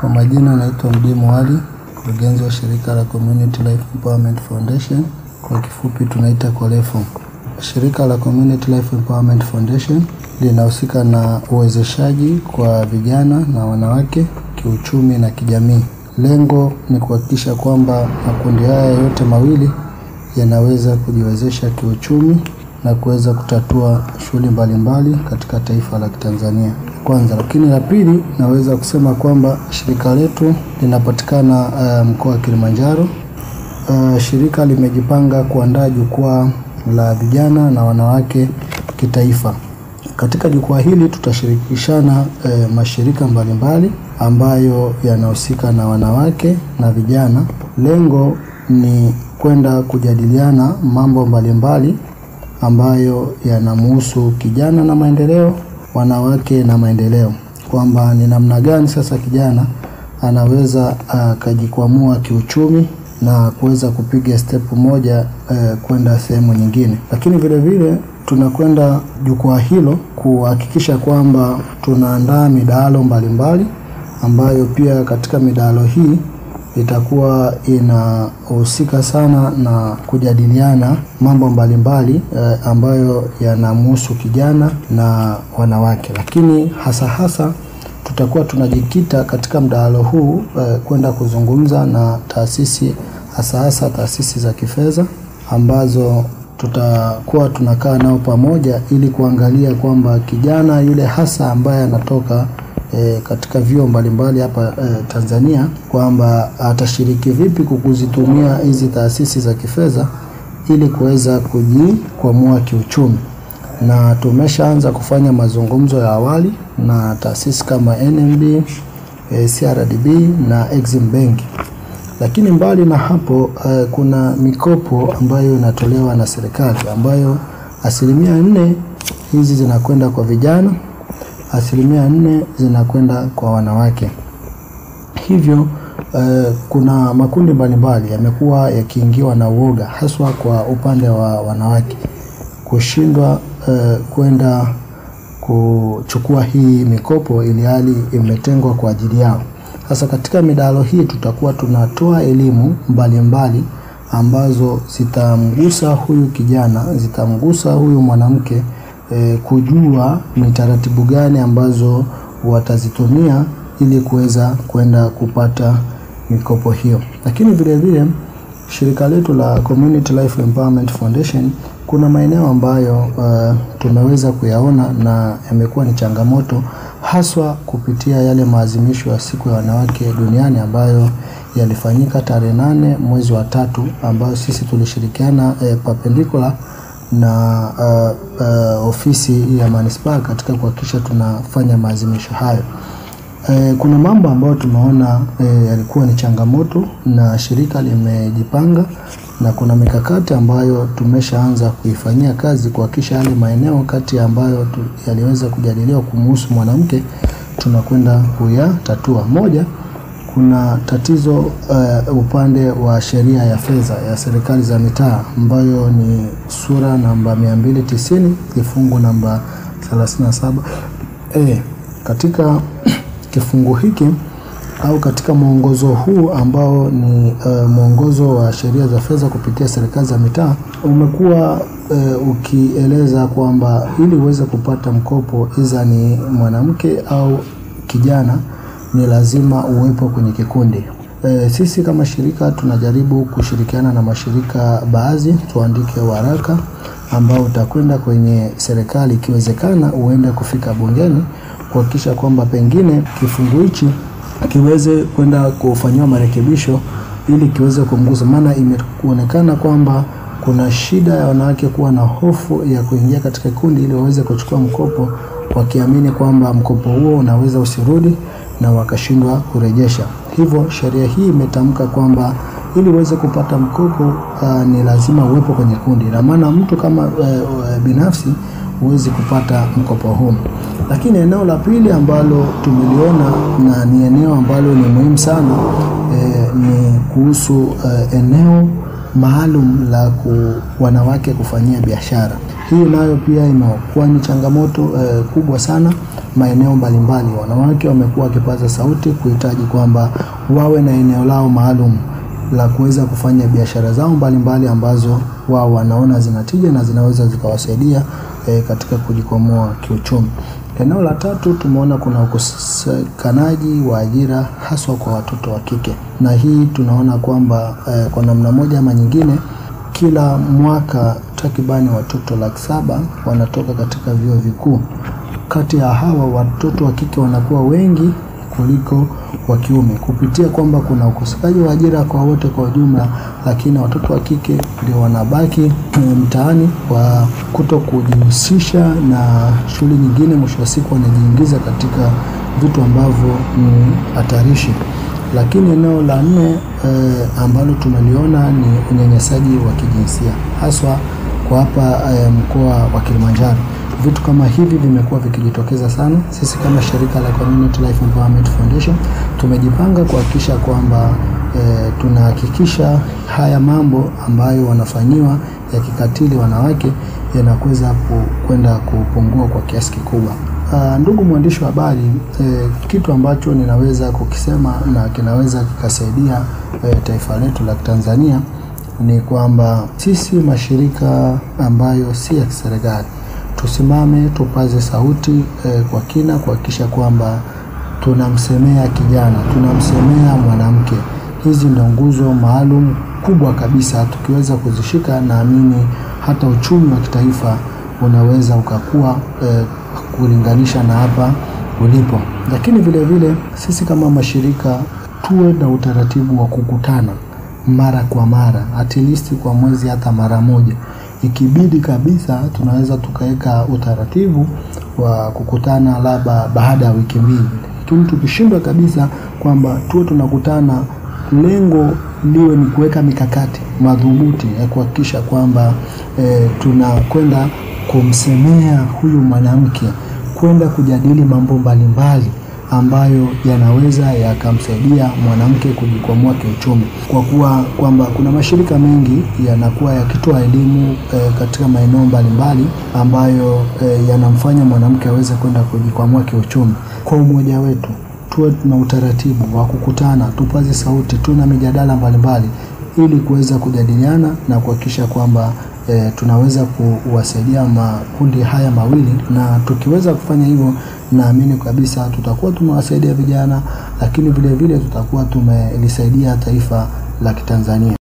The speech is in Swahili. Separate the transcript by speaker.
Speaker 1: Kwa majina naitwa Mdimu Ali, mkurugenzi wa shirika la Community Life Empowerment Foundation, kwa kifupi tunaita KOLEFO. Shirika la Community Life Empowerment Foundation linahusika na uwezeshaji kwa vijana na wanawake kiuchumi na kijamii. Lengo ni kuhakikisha kwamba makundi haya yote mawili yanaweza kujiwezesha kiuchumi na kuweza kutatua shughuli mbalimbali katika taifa la Tanzania kwanza. Lakini la pili, naweza kusema kwamba shirika letu linapatikana uh, mkoa wa Kilimanjaro. Uh, shirika limejipanga kuandaa jukwaa la vijana na wanawake kitaifa. Katika jukwaa hili tutashirikishana uh, mashirika mbalimbali ambayo yanahusika na wanawake na vijana. Lengo ni kwenda kujadiliana mambo mbalimbali ambayo yanamhusu kijana na maendeleo, wanawake na maendeleo, kwamba ni namna gani sasa kijana anaweza akajikwamua uh, kiuchumi na kuweza kupiga step moja eh, kwenda sehemu nyingine. Lakini vile vile tunakwenda jukwaa hilo kuhakikisha kwamba tunaandaa midahalo mbalimbali ambayo pia katika midahalo hii itakuwa inahusika sana na kujadiliana mambo mbalimbali eh, ambayo yanamhusu kijana na wanawake, lakini hasa hasa tutakuwa tunajikita katika mdahalo huu eh, kwenda kuzungumza na taasisi hasa hasa taasisi za kifedha ambazo tutakuwa tunakaa nao pamoja ili kuangalia kwamba kijana yule hasa ambaye anatoka E, katika vyuo mbalimbali hapa e, Tanzania kwamba atashiriki vipi kukuzitumia hizi taasisi za kifedha ili kuweza kujikwamua kiuchumi, na tumeshaanza kufanya mazungumzo ya awali na taasisi kama NMB, e, CRDB na Exim Bank. Lakini mbali na hapo e, kuna mikopo ambayo inatolewa na serikali ambayo asilimia nne hizi zinakwenda kwa vijana asilimia nne zinakwenda kwa wanawake. Hivyo eh, kuna makundi mbalimbali yamekuwa yakiingiwa na uoga haswa kwa upande wa wanawake kushindwa eh, kwenda kuchukua hii mikopo ili hali imetengwa kwa ajili yao. Sasa katika midahalo hii tutakuwa tunatoa elimu mbalimbali mbali ambazo zitamgusa huyu kijana, zitamgusa huyu mwanamke E, kujua ni taratibu gani ambazo watazitumia ili kuweza kwenda kupata mikopo hiyo. Lakini vile vile shirika letu la Community Life Empowerment Foundation kuna maeneo ambayo uh, tumeweza kuyaona na yamekuwa ni changamoto haswa kupitia yale maazimisho ya siku ya wanawake duniani ambayo yalifanyika tarehe nane mwezi wa tatu ambayo sisi tulishirikiana eh, perpendicular na uh, uh, ofisi ya manispaa katika kuhakikisha tunafanya maazimisho hayo. E, kuna mambo ambayo tumeona e, yalikuwa ni changamoto na shirika limejipanga na kuna mikakati ambayo tumeshaanza kuifanyia kazi kuhakikisha yale maeneo kati ambayo yaliweza kujadiliwa kumuhusu mwanamke tunakwenda kuyatatua. Moja, kuna tatizo uh, upande wa sheria ya fedha ya serikali za mitaa ambayo ni sura namba 290 kifungu namba 37 e, katika kifungu hiki au katika mwongozo huu ambao ni uh, mwongozo wa sheria za fedha kupitia serikali za mitaa umekuwa uh, ukieleza kwamba ili uweze kupata mkopo iza ni mwanamke au kijana ni lazima uwepo kwenye kikundi. E, sisi kama shirika tunajaribu kushirikiana na mashirika baadhi, tuandike waraka ambao utakwenda kwenye serikali, ikiwezekana uende kufika bungeni kuhakikisha kwamba pengine kifungu hichi kiweze kwenda kufanyiwa marekebisho ili kiweze kumgusa, maana imekuonekana kwamba kuna shida ya wanawake kuwa na hofu ya kuingia katika kundi ili waweze kuchukua mkopo wakiamini kwamba mkopo huo unaweza usirudi na wakashindwa kurejesha. Hivyo sheria hii imetamka kwamba ili uweze kupata mkopo uh, ni lazima uwepo kwenye kundi, na maana mtu kama uh, uh, binafsi huwezi kupata mkopo huu. Lakini eneo la pili ambalo tumeliona na ni eneo ambalo ni muhimu sana eh, ni kuhusu eh, eneo maalum la ku, wanawake kufanyia biashara. Hii nayo pia imekuwa ni changamoto eh, kubwa sana maeneo mbalimbali. Wanawake wamekuwa wakipaza sauti kuhitaji kwamba wawe na eneo lao maalum la kuweza kufanya biashara zao mbalimbali ambazo wao wanaona zinatija na zinaweza zikawasaidia e, katika kujikwamua kiuchumi. Eneo la tatu tumeona kuna ukosekanaji wa ajira haswa kwa watoto wa kike, na hii tunaona kwamba e, kwa namna moja ama nyingine kila mwaka takribani watoto laki saba wanatoka katika vyuo vikuu. Kati ya hawa watoto wa kike wanakuwa wengi kuliko wa kiume, kupitia kwamba kuna ukosekaji wa ajira kwa wote kwa ujumla, lakini watoto wa kike ndio wanabaki mtaani kwa kuto kujihusisha na shughuli nyingine. Mwisho wa siku wanajiingiza katika vitu ambavyo ni hatarishi. Lakini eneo la nne e, ambalo tumeliona ni unyanyasaji wa kijinsia haswa kwa hapa e, mkoa wa Kilimanjaro. Vitu kama hivi vimekuwa vikijitokeza sana. Sisi kama shirika la Community Life Empowerment Foundation tumejipanga kuhakikisha kwamba e, tunahakikisha haya mambo ambayo wanafanyiwa ya kikatili wanawake yanaweza kwenda kupungua kwa kiasi kikubwa. Uh, ndugu mwandishi wa habari eh, kitu ambacho ninaweza kukisema na kinaweza kikasaidia eh, taifa letu la Tanzania ni kwamba sisi mashirika ambayo si ya kiserikali tusimame tupaze sauti eh, kwa kina kuhakikisha kwamba tunamsemea kijana, tunamsemea mwanamke. Hizi ndio nguzo maalum kubwa kabisa. Tukiweza kuzishika, naamini hata uchumi wa kitaifa unaweza ukakua eh, kulinganisha na hapa ulipo. Lakini vile vile sisi kama mashirika tuwe na utaratibu wa kukutana mara kwa mara, at least kwa mwezi hata mara moja. Ikibidi kabisa, tunaweza tukaweka utaratibu wa kukutana labda baada ya wiki mbili, lakini tukishindwa kabisa kwamba tuwe tunakutana, lengo liwe ni kuweka mikakati madhubuti ya kuhakikisha kwamba e, tunakwenda kumsemea huyu mwanamke kwenda kujadili mambo mbalimbali ambayo yanaweza yakamsaidia mwanamke kujikwamua kiuchumi, kwa kuwa kwamba kuna mashirika mengi yanakuwa yakitoa elimu e, katika maeneo mbalimbali ambayo e, yanamfanya mwanamke aweze kwenda kujikwamua kiuchumi. Kwa umoja wetu tuwe na utaratibu wa kukutana, tupaze sauti, tuwe na mijadala mbalimbali ili kuweza kujadiliana na kuhakikisha kwamba E, tunaweza kuwasaidia makundi haya mawili, na tukiweza kufanya hivyo, naamini kabisa tutakuwa tumewasaidia vijana, lakini vile vile tutakuwa tumelisaidia taifa la Kitanzania.